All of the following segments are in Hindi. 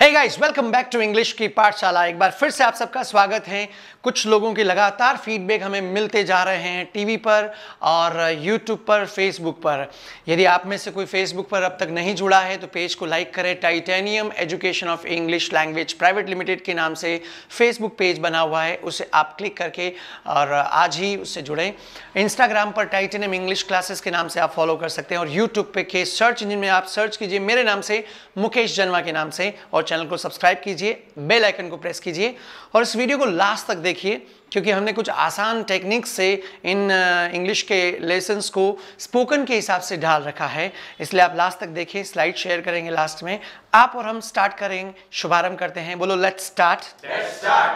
Hey guys welcome back to English की पाठशाला। एक बार फिर से आप सबका स्वागत है। कुछ लोगों की लगातार फीडबैक हमें मिलते जा रहे हैं टीवी पर और यूट्यूब पर फेसबुक पर। यदि आप में से कोई फेसबुक पर अब तक नहीं जुड़ा है तो पेज को लाइक करें titanium education of English language private limited के नाम से फेसबुक पेज बना हुआ है। उसे आप क्लिक करके और आज ही उससे जुड़ें। इंस्टाग्राम पर टाइटेनियम इंग्लिश क्लासेस के नाम से आप फॉलो कर सकते हैं और यूट्यूब पे के सर्च इंजिन में आप सर्च कीजिए। मेरे नाम से मुकेश जन्मा के नाम से और चैनल को सब्सक्राइब कीजिए बेल आइकन को प्रेस कीजिए और इस वीडियो को लास्ट तक देखिए क्योंकि हमने कुछ आसान टेक्निक से इन इंग्लिश के लेसन्स को स्पोकन के हिसाब से ढाल रखा है। इसलिए आप लास्ट तक देखिए स्लाइड शेयर करेंगे लास्ट में। आप और हम स्टार्ट करेंगे शुभारंभ करते हैं। बोलो लेट्स स्टार्ट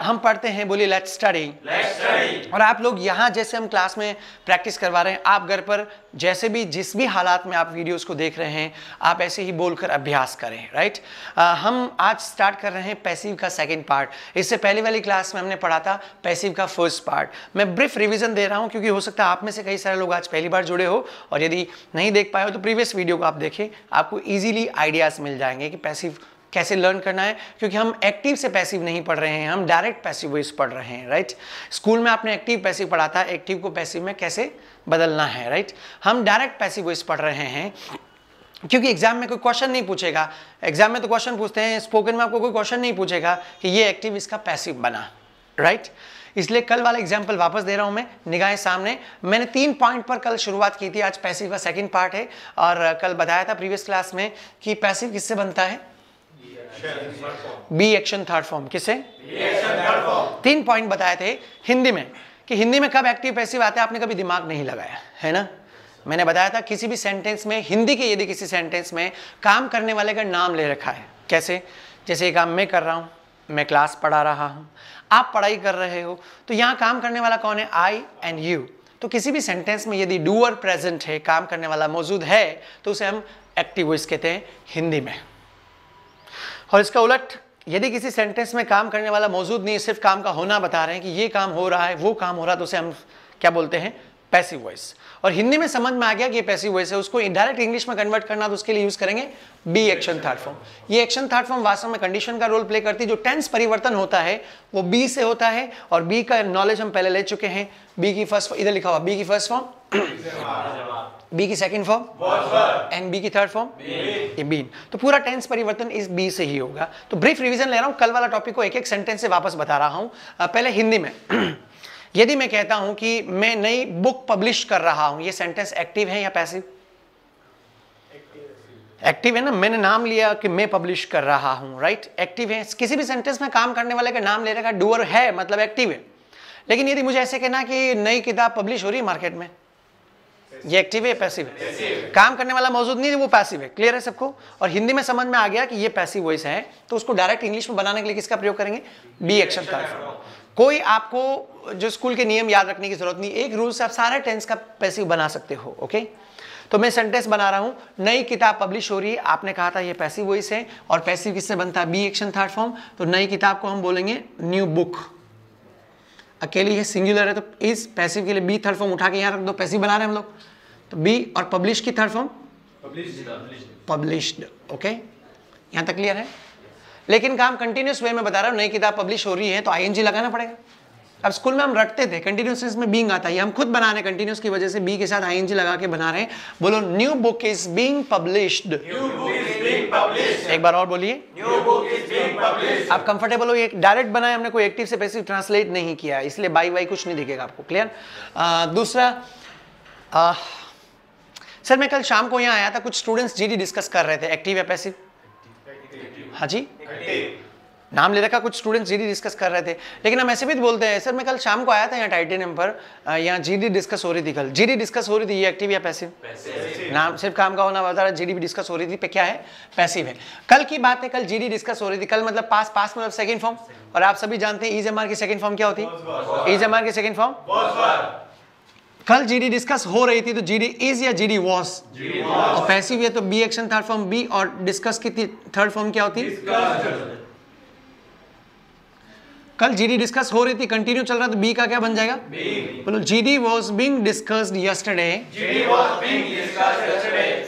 हम पढ़ते हैं बोलिए लेट्स स्टडी और आप लोग यहाँ जैसे हम क्लास में प्रैक्टिस करवा रहे हैं आप घर पर जैसे भी जिस भी हालात में आप वीडियोस को देख रहे हैं आप ऐसे ही बोलकर अभ्यास करें राइट आ, हम आज स्टार्ट कर रहे हैं पैसिव का सेकंड पार्ट इससे पहले वाली क्लास में हमने पढ़ा था पैसिव का फ़र्स्ट पार्ट मैं ब्रीफ रिवीजन दे रहा हूँ क्योंकि हो सकता है आप में से कई सारे लोग आज पहली बार जुड़े हो और यदि नहीं देख पाए हो तो प्रीवियस वीडियो को आप देखें। आपको ईजिली आइडियाज़ मिल जाएँगे कि पैसिव कैसे लर्न करना है, क्योंकि हम एक्टिव से पैसिव नहीं पढ़ रहे हैं, हम डायरेक्ट पैसिव वॉइस पढ़ रहे हैं राइट स्कूल में आपने एक्टिव पैसिव पढ़ा था एक्टिव को पैसिव में कैसे बदलना है राइट हम डायरेक्ट पैसिव वॉइस पढ़ रहे हैं, क्योंकि एग्ज़ाम में कोई क्वेश्चन नहीं पूछेगा। एग्ज़ाम में तो क्वेश्चन पूछते हैं स्पोकन में आपको कोई क्वेश्चन नहीं पूछेगा कि ये एक्टिव इसका पैसिव बना राइट इसलिए कल वाला एग्ज़ाम्पल वापस दे रहा हूँ मैं, निगाहें सामने। मैंने तीन पॉइंट पर कल शुरुआत की थी, आज पैसिव का सेकंड पार्ट है, और कल बताया था प्रीवियस क्लास में कि पैसिव किससे बनता है? बी एक्शन थर्ड फॉर्म किसे? तीन पॉइंट बताए थे हिंदी में कि हिंदी में कब एक्टिव पैसिव आते हैं आपने कभी दिमाग नहीं लगाया है ना? मैंने बताया था किसी भी सेंटेंस में हिंदी के यदि किसी सेंटेंस में काम करने वाले का नाम ले रखा है कैसे? जैसे काम मैं कर रहा हूँ मैं क्लास पढ़ा रहा हूँ आप पढ़ाई कर रहे हो तो यहाँ काम करने वाला कौन है? आई एंड यू तो किसी भी सेंटेंस में यदि डूअर प्रेजेंट है काम करने वाला मौजूद है तो उसे हम एक्टिव वॉइस कहते हैं हिंदी में। और इसका उलट, यदि किसी सेंटेंस में काम करने वाला मौजूद नहीं, सिर्फ़ काम का होना बता रहे हैं कि ये काम हो रहा है, वो काम हो रहा है तो उसे हम क्या बोलते हैं? पैसिव वॉइस और हिंदी में समझ में आ गया कि ये पैसिव वॉइस है उसको इनडायरेक्ट इंग्लिश में कन्वर्ट करना तो उसके लिए यूज़ करेंगे बी एक्शन थर्ड फॉर्म ये एक्शन थर्ड फॉर्म वास्तव में कंडीशन का रोल प्ले करती है जो टेंस परिवर्तन होता है वो बी से होता है और बी का नॉलेज हम पहले ले चुके हैं। बी की फ़र्स्ट इधर लिखा हुआ बी की फ़र्स्ट फॉर्म बी की सेकंड फॉर्म एंड बी की थर्ड फॉर्म ये बीन तो पूरा टेंस परिवर्तन इस बी से ही होगा। तो ब्रीफ रिवीजन ले रहा हूँ कल वाला टॉपिक को एक एक सेंटेंस से वापस बता रहा हूँ। पहले हिंदी में। यदि मैं कहता हूँ कि मैं नई बुक पब्लिश कर रहा हूँ, ये सेंटेंस एक्टिव है या पैसिव एक्टिव है ना? मैंने नाम लिया कि मैं पब्लिश कर रहा हूँ राइट एक्टिव है। किसी भी सेंटेंस में काम करने वाले का नाम ले रखा डूअर है मतलब एक्टिव है। लेकिन यदि मुझे ऐसे कहना कि नई किताब पब्लिश हो रही है मार्केट में, ये एक्टिव है पैसिव है? काम करने वाला मौजूद नहीं है, वो पैसिव है। क्लियर है सबको? और हिंदी में समझ में आ गया कि ये पैसिव वॉइस है तो उसको डायरेक्ट इंग्लिश में बनाने के लिए किसका प्रयोग करेंगे? बी एक्शन का कोई आपको जो स्कूल के नियम याद रखने की ज़रूरत नहीं एक रूल से आप सारे टेंस का पैसिव बना सकते हो ओके तो मैं सेंटेंस बना रहा हूँ नई किताब पब्लिश हो रही है आपने कहा था ये पैसिव वॉइस है और पैसिव किससे बनता है? बी एक्शन थर्ड फॉर्म तो नई किताब को हम बोलेंगे न्यू बुक अकेली है सिंगुलर है तो इस पैसिव के लिए बी थर्ड फॉर्म उठा के यहाँ रख दो पैसिव बना रहे हैं हम लोग. तो बी और पब्लिश की थर्ड फॉर्म पब्लिश्ड ओके यहाँ तक क्लियर है? लेकिन काम कंटिन्यूस वे में बता रहा हूँ नई किताब पब्लिश हो रही है तो आईएनजी लगाना पड़ेगा। अब स्कूल में हम रटते थे कंटिन्यूस में बींग आता है हम खुद बना रहे हैं कंटिन्यूस की वजह से बी के साथ आईएनजी लगा के बना रहे हैं। बोलो new book is being published एक बार और बोलिए। आप कंफर्टेबल हो ये डायरेक्ट बनाए हमने कोई एक्टिव से पैसिव ट्रांसलेट नहीं किया इसलिए बाई वाई कुछ नहीं दिखेगा आपको क्लियर दूसरा आ, सर मैं कल शाम को यहाँ आया था कुछ स्टूडेंट्स जीडी डिस्कस कर रहे थे एक्टिव या पैसिव हाँ जी। नाम ले रखा कुछ स्टूडेंट्स जीडी डिस्कस कर रहे थे। लेकिन हम ऐसे भी बोलते हैं सर मैं कल शाम को आया था यहाँ टाइटेनियम पर यहाँ जीडी डिस्कस हो रही थी कल। जीडी डिस्कस हो रही थी ये एक्टिव या पैसिव नाम सिर्फ़ काम का होना बता रहा जीडी भी डिस्कस हो रही थी पे क्या है? पैसिव है। कल की बात है कल जीडी डिस्कस हो रही थी। कल मतलब पास पास मतलब सेकंड फॉर्म और आप सभी जानते हैं ईज एम की सेकंड फॉर्म क्या होती? है ईज एम की सेकंड फॉर्म कल जीडी डिस्कस हो रही थी तो जीडी इज़ या जीडी वॉस और पैसिव है तो be action third form be और डिस्कस की थर्ड फॉर्म क्या होती कल जीडी डिस्कस हो रही थी कंटिन्यू चल रहा तो बी का क्या बन जाएगा बोलो GD was being discussed yesterday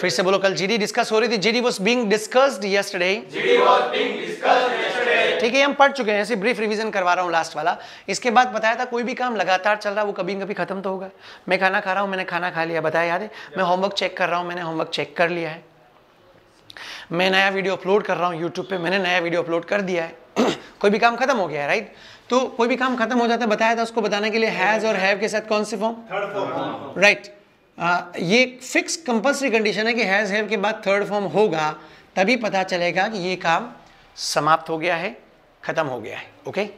फिर से बोलो कल जीडी डिस्कस हो रही थी GD was being discussed yesterday ठीक है हम पढ़ चुके हैं ऐसे ब्रीफ रिवीजन करवा रहा हूँ लास्ट वाला। इसके बाद बताया था कोई भी काम लगातार चल रहा है वो कभी कभी खत्म तो होगा। मैं खाना खा रहा हूँ मैंने खाना खा लिया बताया याद है मैं होमवर्क चेक कर रहा हूँ मैंने होमवर्क चेक कर लिया है। मैं नया वीडियो अपलोड कर रहा हूँ यूट्यूब पे मैंने नया वीडियो अपलोड कर दिया है। कोई भी काम खत्म हो गया है राइट तो कोई भी काम खत्म हो जाता है बताया था उसको बताने के लिए हैज़ और हैव के साथ कौन से फॉर्म राइट ये फिक्स कंपल्सरी कंडीशन है कि हैज़ हैव के बाद थर्ड फॉर्म होगा तभी पता चलेगा कि ये काम समाप्त हो गया है। खत्म हो गया है ओके okay?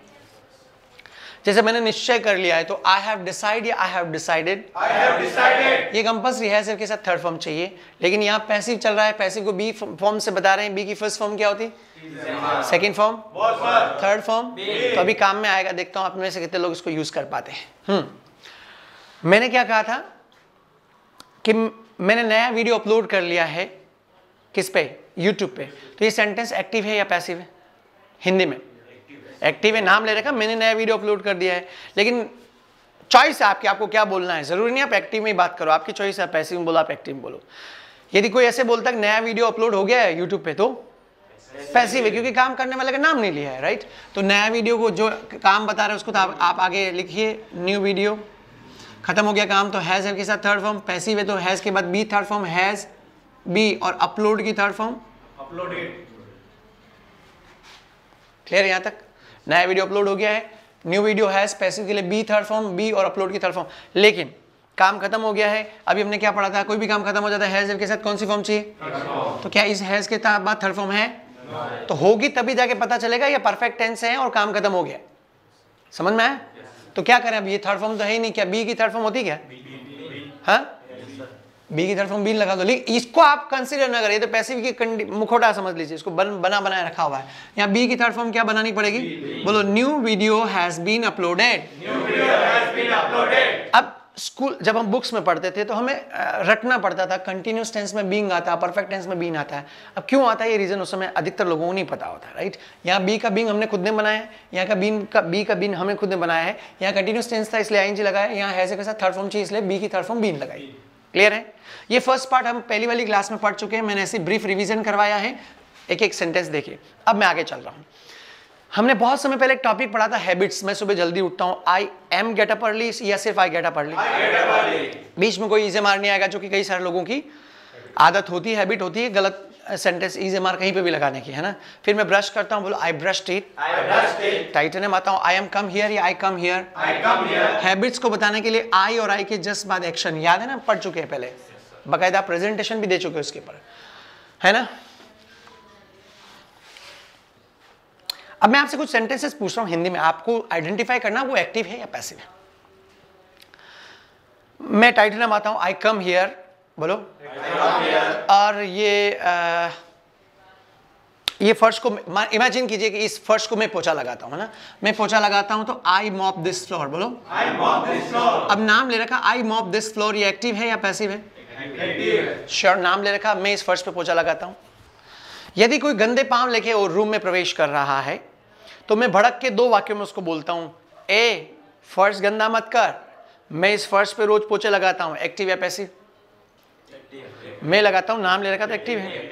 जैसे मैंने निश्चय कर लिया है तो आई हैव डिसाइड या I have decided I have decided. ये कंपल्सरी है सिर्फ़ के साथ थर्ड फॉर्म चाहिए लेकिन यहाँ पैसिव चल रहा है पैसिव को बी फॉर्म से बता रहे हैं बी की फ़र्स्ट फॉर्म क्या होती? Second form. थर्ड फॉर्म तो अभी काम में आएगा देखता हूँ आप में से कितने लोग इसको यूज़ कर पाते हैं। हम्म। मैंने क्या कहा था? कि मैंने नया वीडियो अपलोड कर लिया है किस पे? यूट्यूब पे। तो ये सेंटेंस एक्टिव है या पैसिव है? हिंदी में। एक्टिव है नाम ले रखा मैंने नया वीडियो अपलोड कर दिया है। लेकिन चॉइस है आपकी आपको क्या बोलना है? ज़रूरी नहीं आप एक्टिव में ही बात करो। आपकी चॉइस है पैसिव में बोलो आप एक्टिव में बोलो। यदि कोई ऐसे बोलता है नया वीडियो अपलोड हो गया है यूट्यूब पे तो पैसिव है क्योंकि काम करने वाले का नाम नहीं लिया है राइट तो नया वीडियो को जो काम बता रहे हैं उसको तो आप, आप आगे लिखिए न्यू वीडियो खत्म हो गया काम तो हैज़ के साथ थर्ड फॉर्म पैसिव है तो हैज़ के बाद be third form has be और अपलोड की थर्ड फॉर्म Uploaded. क्लियर यहाँ तक? नया वीडियो अपलोड हो गया है। न्यू वीडियो है पैसिव के लिए बी थर्ड फॉर्म बी और अपलोड की थर्ड फॉर्म लेकिन काम खत्म हो गया है। अभी हमने क्या पढ़ा था? कोई भी काम खत्म हो जाता है हैज़ के साथ कौन सी फॉर्म चाहिए? तो क्या इस हैज़ के बाद थर्ड फॉर्म है? तो होगी तभी जाके पता चलेगा ये परफेक्ट टेंस है और काम खत्म हो गया। समझ में आया? तो क्या करें अब? ये थर्ड फॉर्म तो है ही नहीं। क्या बी की थर्ड फॉर्म होती क्या? हाँ? बी की थर्ड फॉर्म बी लगा दो। लेकिन इसको आप कंसिडर ना करिए तो पैसिव की मुखौटा समझ लीजिए। इसको बन, बना बनाए रखा हुआ है। यहाँ बी की थर्ड फॉर्म क्या बनानी पड़ेगी? बोलो new video has been uploaded. अब स्कूल जब हम बुक्स में पढ़ते थे तो हमें रटना पड़ता था। कंटिन्यूस टेंस में बीइंग आता है परफेक्ट टेंस में बीइंग आता है। अब क्यों आता है? ये रीजन उस समय अधिकतर लोगों को नहीं पता होता राइट यहाँ बी का बींग हमने खुद ने बनाया है। यहाँ का बीन का बी का बीन हमने खुद ने बनाया है। यहाँ कंटिन्यूस टेंस था इसलिए आईएनजी लगाया। यहाँ हैज़ के साथ थर्ड फॉर्म चाहिए इसलिए बी की थर्ड फॉर्म बीन लगाई। क्लियर है? ये फ़र्स्ट पार्ट हम पहली वाली क्लास में पढ़ चुके हैं। मैंने ऐसे ब्रीफ रिवीजन करवाया है। एक एक सेंटेंस देखिए। अब मैं आगे चल रहा हूँ। हमने बहुत समय पहले एक टॉपिक पढ़ा था हैबिट्स मैं सुबह जल्दी उठता हूँ। I am get up early या सिर्फ़ आई गेट अप अर्ली. बीच में कोई इजे मार नहीं आएगा जो कि कई सारे लोगों की आदत होती है हैबिट होती है गलत सेंटेंस इजे मार कहीं पे भी लगाने की है ना? फिर मैं ब्रश करता हूँ बोलो आई ब्रश टीथ. टाइटन माता हूँ आई एम कम हियर या आई कम हियर. हैबिट्स को बताने के लिए आई और आई के जस्ट बाद एक्शन याद है ना? पढ़ चुके हैं पहले। बाकायदा प्रेजेंटेशन भी दे चुके हैं उसके ऊपर। है ना? अब मैं आपसे कुछ सेंटेंसेस पूछ रहा हूँ हिंदी में। आपको आइडेंटिफाई करना वो एक्टिव है या पैसिव है? मैं टाइटल नाम आता हूँ आई कम हियर बोलो। और ये आ, ये फर्श को इमेजिन कीजिए कि इस फर्श को मैं पोछा लगाता हूँ ना? मैं पोछा लगाता हूँ तो आई मॉप दिस फ्लोर बोलो. अब नाम ले रखा आई मॉप दिस फ्लोर ये एक्टिव है या पैसिव है. श्योर नाम ले रखा मैं इस फर्श पे पोछा लगाता हूँ। यदि कोई गंदे पाँव लेके और रूम में प्रवेश कर रहा है तो मैं भड़क के दो वाक्यों में उसको बोलता हूँ। ए फर्श गंदा मत कर। मैं इस फर्श पे रोज पोछे लगाता हूँ एक्टिव या पैसिव मैं लगाता हूँ, नाम ले रखा तो एक्टिव है।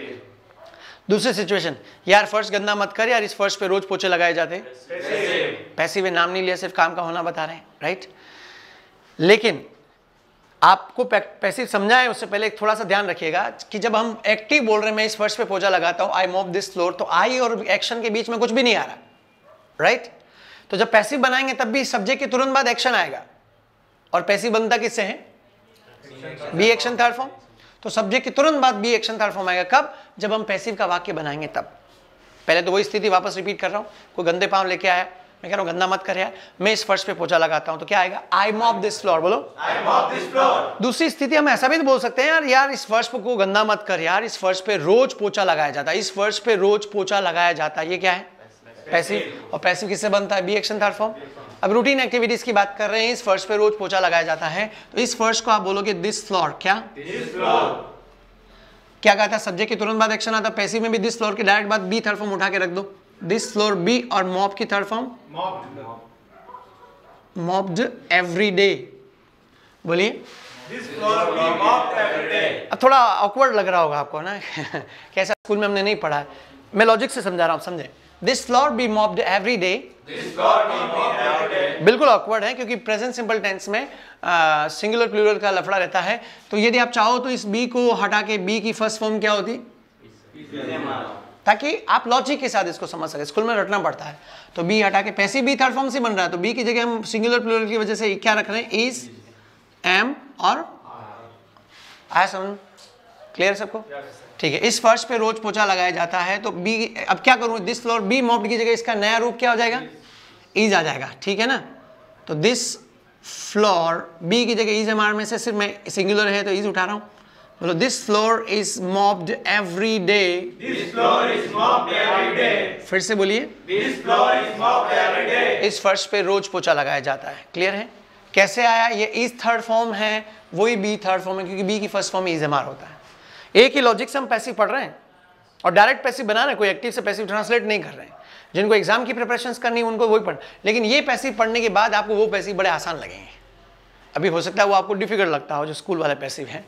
दूसरी सिचुएशन यार फर्श गंदा मत कर यार, इस फर्श पे रोज पोछे लगाए जाते. पैसिव है नाम नहीं लिया, सिर्फ़ काम का होना बता रहे हैं राइट लेकिन आपको पैसिव समझा है उससे पहले थोड़ा सा ध्यान रखिएगा कि जब हम एक्टिव बोल रहे हैं, मैं इस फर्श पे पोछा लगाता हूँ आई मॉप दिस फ्लोर तो आई और एक्शन के बीच में कुछ भी नहीं आ रहा राइट तो जब पैसिव बनाएँगे, तब भी सब्जेक्ट के तुरंत बाद एक्शन आएगा। और पैसिव बनता किससे है? बी एक्शन थर्ड फॉर्म तो सब्जेक्ट के तुरंत बाद बी एक्शन थर्ड फॉर्म आएगा। कब? जब हम पैसिव का वाक्य बनाएँगे तब। पहले तो वही स्थिति वापस रिपीट कर रहा हूँ। कोई गंदे पाँव लेके आया। मैं कह रहा हूँ गंदा मत कर यार। मैं इस फर्श पे पोछा लगाता हूँ तो क्या आएगा? आई मॉप दिस फ्लोर बोलो। I mop this floor. दूसरी स्थिति हम ऐसा भी तो बोल सकते हैं यार यार इस फर्श को गंदा मत कर यार। इस फर्श पे रोज पोछा लगाया जाता है। इस फर्श पे रोज पोछा लगाया जाता है। ये क्या है? पैसिव और पैसिव किससे बनता है? बी एक्शन थर्ड फॉर्म अब रूटीन एक्टिविटीज़ की बात कर रहे हैं। इस फर्श पे रोज पोछा लगाया जाता है। तो इस फर्श को आप बोलोगे दिस फ्लोर क्या. क्या कहा था? सब्जेक्ट के तुरंत बाद एक्शन आता। पैसिव में भी दिस फ्लोर के डायरेक्ट बाद बी थर्ड फॉर्म उठा के रख दो। दिस फ्लोर बी और मॉप की third form. Mopped every day बोलिए. अब थोड़ा ऑकवर्ड लग रहा होगा आपको ना? कैसा? स्कूल में हमने नहीं पढ़ा। मैं लॉजिक से समझा रहा हूँ समझे? This floor be mopped every day. बिल्कुल ऑकवर्ड है क्योंकि प्रेजेंट सिंपल टेंस में सिंगुलर प्लूरल का लफड़ा रहता है। तो यदि आप चाहो तो इस बी को हटा के बी की फ़र्स्ट फॉर्म क्या होती? ताकि आप लॉजिक के साथ इसको समझ सके। स्कूल में रटना पड़ता है। तो बी हटा के पैसे बी थर्ड फॉर्म से बन रहा है। तो बी की जगह हम सिंगुलर प्लूरल की वजह से क्या रख रहे हैं? इज़ एम और आया समझ? क्लियर सबको? ठीक है इस फर्श पे रोज पोछा लगाया जाता है तो बी अब क्या करूँ? दिस फ्लोर बी मॉप्ड की जगह इसका नया रूप क्या हो जाएगा? ईज आ जाएगा ठीक है ना? तो दिस फ्लोर बी की जगह इज़ एम में से सिर्फ़ मैं सिंगुलर है तो इज़ उठा रहा हूँ। बोलो this floor is mopped every day. फिर से बोलिए. इस फर्श पे रोज पोछा लगाया जाता है। क्लियर है? कैसे आया? ये इज़ थर्ड फॉर्म है वही बी थर्ड फॉर्म है क्योंकि बी की first form is am are होता है। एक ही लॉजिक से हम पैसिव पढ़ रहे हैं। और डायरेक्ट पैसिव बना रहे हैं, कोई एक्टिव से पैसिव ट्रांसलेट नहीं कर रहे हैं। जिनको एग्ज़ाम की प्रिपरेशन करनी है, उनको वही पढ़। लेकिन ये पैसिव पढ़ने के बाद आपको वो पैसिव बड़े आसान लगेंगे। अभी हो सकता है वो आपको डिफ़िकल्ट लगता हो, जो स्कूल वाले पैसिव हैं।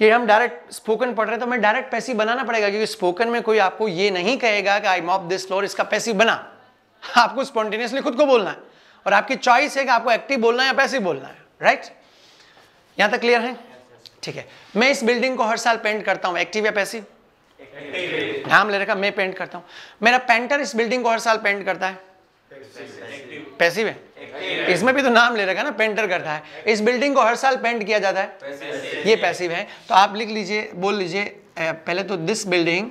ये हम डायरेक्ट स्पोकन पढ़ रहे हैं तो हमें डायरेक्ट पैसिव बनाना पड़ेगा, क्योंकि स्पोकन में कोई आपको ये नहीं कहेगा कि आई मॉप दिस फ्लोर इसका पैसिव बना। आपको स्पॉन्टेनियसली खुद को बोलना है। और आपकी चॉइस है कि आपको एक्टिव बोलना है या पैसिव बोलना है। राइट यहाँ तक क्लियर है? ठीक है। मैं इस बिल्डिंग को हर साल पेंट करता हूँ। एक्टिव या पैसिव नाम ले रखा मैं पेंट करता हूँ। मेरा पेंटर इस बिल्डिंग को हर साल पेंट करता है। पैसिव है? इसमें भी तो नाम ले रखा है ना पेंटर करता है। इस बिल्डिंग को हर साल पेंट किया जाता है। ये पैसिव है। तो आप लिख लीजिए बोल लीजिए पहले तो दिस बिल्डिंग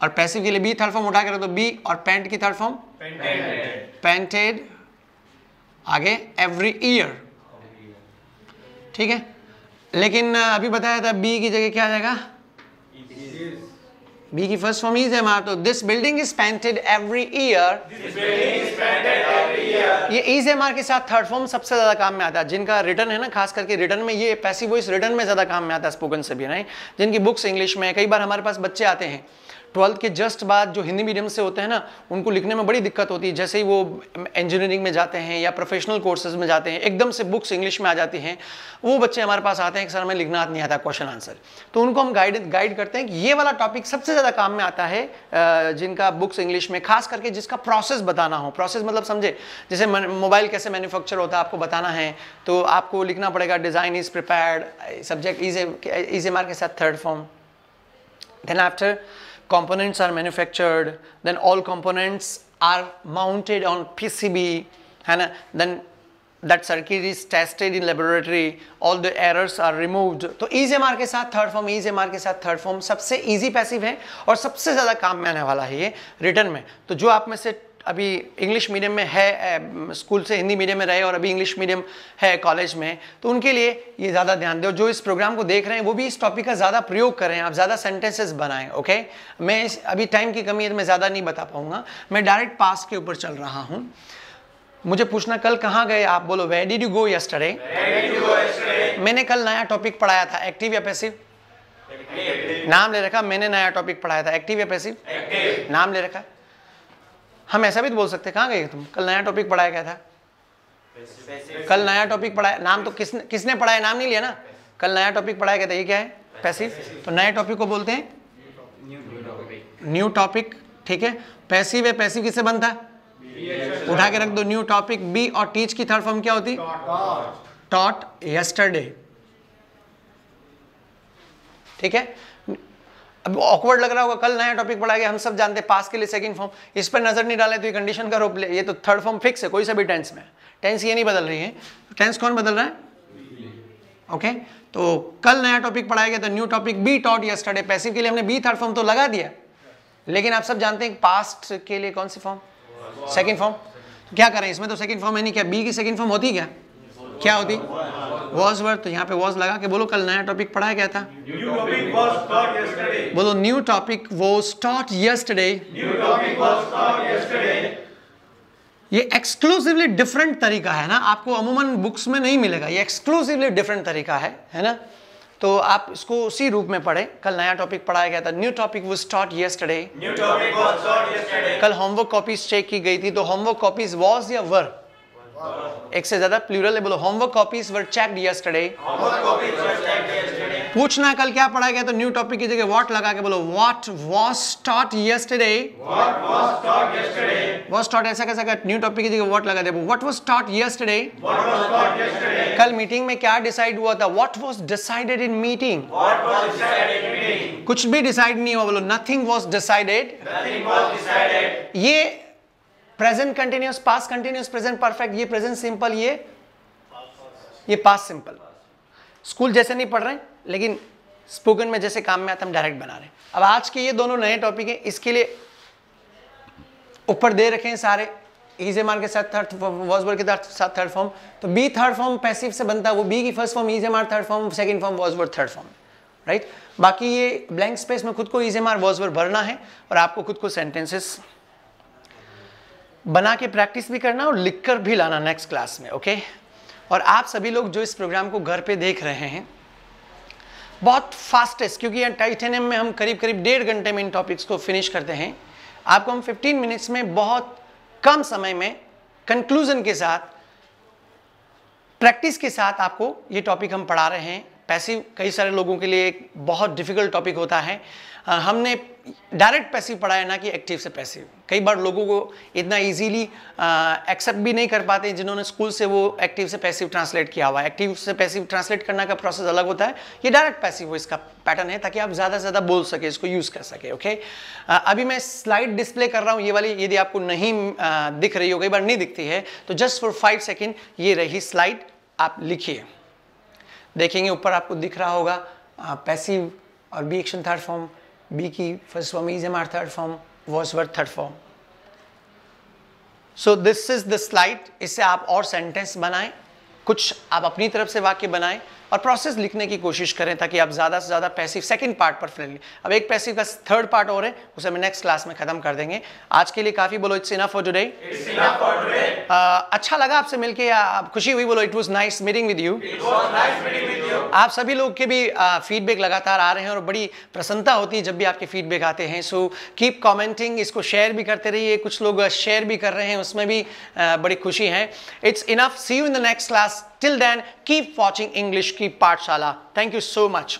और पैसिव के लिए बी थर्ड फॉर्म उठा के रख दो। बी और पेंट की थर्ड फॉर्म पेंटेड आगे एवरी ईयर ठीक है? लेकिन अभी बताया था बी की जगह क्या आ जाएगा? बी की फ़र्स्ट फॉर्म इज़ है हमारा तो this building is painted every year. ये इज़ एम आर के साथ थर्ड फॉर्म सबसे ज़्यादा काम में आता है। जिनका रिटर्न है ना खास करके रिटर्न में ये पैसिव वॉइस रिटर्न में ज़्यादा काम में आता है स्पोकन से भी नहीं जिनकी बुक्स इंग्लिश में है। कई बार हमारे पास बच्चे आते हैं। ट्वेल्थ के जस्ट बाद जो हिंदी मीडियम से होते हैं ना, उनको लिखने में बड़ी दिक्कत होती है। जैसे ही वो इंजीनियरिंग में जाते हैं या प्रोफेशनल कोर्सेज में जाते हैं, एकदम से बुक्स इंग्लिश में आ जाती हैं, वो बच्चे हमारे पास आते हैं कि, सर, हमें लिखना नहीं आता क्वेश्चन आंसर तो उनको हम गाइड गाइड करते हैं कि ये वाला टॉपिक सबसे ज़्यादा काम में आता है जिनका बुक्स इंग्लिश में, खास करके जिसका प्रोसेस बताना हो। प्रोसेस मतलब समझे, जैसे मोबाइल कैसे मैन्युफैक्चर होता है, आपको बताना है तो आपको लिखना पड़ेगा design is prepared subject is a is a mark के साथ third form then after components are manufactured then all components are mounted on pcb and then that circuit is tested in laboratory all the errors are removed तो ke के साथ form easy mr के साथ third form सबसे easy passive है और सबसे ज़्यादा काम में आने वाला है ये रिटर्न में तो जो आप में से अभी इंग्लिश मीडियम में है स्कूल से हिंदी मीडियम में रहे और अभी इंग्लिश मीडियम है कॉलेज में तो उनके लिए ये ज़्यादा ध्यान दें जो इस प्रोग्राम को देख रहे हैं वो भी इस टॉपिक का ज़्यादा प्रयोग करें आप ज़्यादा सेंटेंसेस बनाएँ ओके मैं इस अभी टाइम की कमी है तो मैं ज़्यादा नहीं बता पाऊँगा। मैं डायरेक्ट पास के ऊपर चल रहा हूँ। मुझे पूछना कल कहाँ गए आप? बोलो where did you go yesterday? मैंने कल नया टॉपिक पढ़ाया था। एक्टिव या पैसिव नाम ले रखा मैंने नया टॉपिक पढ़ाया था। एक्टिव या पैसिव नाम ले रखा। हम ऐसा भी तो बोल सकते कहाँ गए तुम? कल नया टॉपिक पढ़ाया गया था। कल नया टॉपिक पढ़ाया, नाम तो किसने किसने पढ़ाया? नाम नहीं लिया ना? कल नया टॉपिक पढ़ाया गया था, ये क्या है? पैसिव। तो नए टॉपिक को बोलते हैं। न्यू टॉपिक ठीक है? पैसिव है, पैसिव किससे बनता है उठा के रख दो न्यू टॉपिक बी और टीच की थर्ड फॉर्म क्या होती? टॉट यस्टरडे ठीक है? अब ऑकवर्ड लग रहा होगा, कल नया टॉपिक पढ़ा गया, हम सब जानते हैं पास के लिए सेकंड फॉर्म इस पर नज़र नहीं डाले तो ये कंडीशन का रोप ले, ये तो थर्ड फॉर्म फिक्स है, कोई सा भी टेंस में। टेंस ये नहीं बदल रही है। टेंस कौन बदल रहा है? ओके तो कल नया टॉपिक पढ़ाया गया था new topic be taught yesterday passive के लिए हमने बी थर्ड फॉर्म तो लगा दिया। लेकिन आप सब जानते हैं पास्ट के लिए कौन सी फॉर्म सेकंड फॉर्म तो क्या करें, इसमें तो सेकंड फॉर्म है नहीं, क्या बी की सेकंड फॉर्म होती क्या? क्या होती? वॉज़ वर्ड तो यहाँ पे वॉज़ लगा के बोलो कल नया टॉपिक पढ़ाया गया था. बोलो new topic was taught yesterday. ये एक्सक्लूसिवली डिफरेंट तरीका है ना? आपको अमूमन बुक्स में नहीं मिलेगा। ये एक्सक्लूसिवली डिफरेंट तरीका है है ना? तो आप इसको उसी रूप में पढ़े। कल नया टॉपिक पढ़ाया गया था। New topic was start yesterday. कल होमवर्क कॉपीज चेक की गई थी तो होमवर्क कॉपीज वॉज़ या वर एक से ज़्यादा प्लूरल है बोलो homework copies were checked yesterday. पूछना कल क्या पढ़ा गया तो न्यू टॉपिक की जगह व्हाट लगा के बोलो what was taught yesterday What was taught yesterday? Was taught ऐसा कैसा न्यू टॉपिक की जगह व्हाट लगा दे what was taught yesterday What was taught yesterday? कल मीटिंग में क्या डिसाइड हुआ था what was decided in meeting What was decided in meeting? कुछ भी डिसाइड नहीं हुआ बोलो nothing was decided Nothing was decided. ये present continuous past continuous present perfect ये प्रेजेंट सिंपल ये ये पास सिंपल स्कूल जैसे नहीं पढ़ रहे, लेकिन स्पोकन में जैसे काम में आता हम डायरेक्ट बना रहे हैं। अब आज के ये दोनों नए टॉपिक हैं, इसके लिए ऊपर दे रखे हैं सारे। ईजे मार के साथ थर्ड वॉजवर के साथ थर्ड फॉर्म तो बी थर्ड फॉर्म पैसिव से बनता है, वो बी की first form is am are third form second form was were third form right बाकी ये ब्लैंक स्पेस में खुद को ईजे मार वॉजवर भरना है, और आपको खुद को सेंटेंसेस बना के प्रैक्टिस भी करना और लिख कर भी लाना नेक्स्ट क्लास में ओके और आप सभी लोग जो इस प्रोग्राम को घर पे देख रहे हैं, बहुत फास्टेस्ट क्योंकि टाइटेनियम में हम करीब करीब डेढ़ घंटे में इन टॉपिक्स को फिनिश करते हैं। आपको हम 15 मिनट्स में बहुत कम समय में कंक्लूजन के साथ प्रैक्टिस के साथ आपको ये टॉपिक हम पढ़ा रहे हैं। पैसिव, कई सारे लोगों के लिए एक बहुत डिफ़िकल्ट टॉपिक होता है। हमने डायरेक्ट पैसिव पढ़ाया ना कि एक्टिव से पैसिव कई बार लोगों को इतना इजीली एक्सेप्ट भी नहीं कर पाते जिन्होंने स्कूल से वो एक्टिव से पैसिव ट्रांसलेट किया हुआ है। एक्टिव से पैसिव ट्रांसलेट करना का प्रोसेस अलग होता है। ये डायरेक्ट पैसिव हो इसका पैटर्न है ताकि आप ज़्यादा से ज़्यादा बोल सके, इसको यूज़ कर सके ओके अभी मैं स्लाइड डिस्प्ले कर रहा हूँ, ये वाली यदि आपको नहीं दिख रही हो, कई बार नहीं दिखती है तो जस्ट फॉर फाइव सेकेंड ये रही स्लाइड आप लिखिए। देखेंगे, ऊपर आपको दिख रहा होगा पैसिव और be action third form be की first form is am are third form was were third form so this is the slide इससे आप और सेंटेंस बनाएँ, कुछ आप अपनी तरफ़ से वाक्य बनाएँ और प्रोसेस लिखने की कोशिश करें ताकि आप ज़्यादा से ज़्यादा पैसिव सेकंड पार्ट पर फ्रेंडली अब एक पैसिव का थर्ड पार्ट और है उसे हम नेक्स्ट क्लास में ख़त्म कर देंगे। आज के लिए काफ़ी बोलो इट्स इनफ फॉर टुडे. अच्छा लगा आपसे मिलके या आप खुशी हुई बोलो it was nice meeting with you. आप सभी लोग के भी फीडबैक लगातार आ रहे हैं और बड़ी प्रसन्नता होती है जब भी आपके फीडबैक आते हैं। सो कीप कॉमेंटिंग इसको शेयर भी करते रहिए। कुछ लोग शेयर भी कर रहे हैं उसमें भी बड़ी खुशी है। It's enough see you in the next class till then keep watching English की पाठशाला थैंक यू सो मच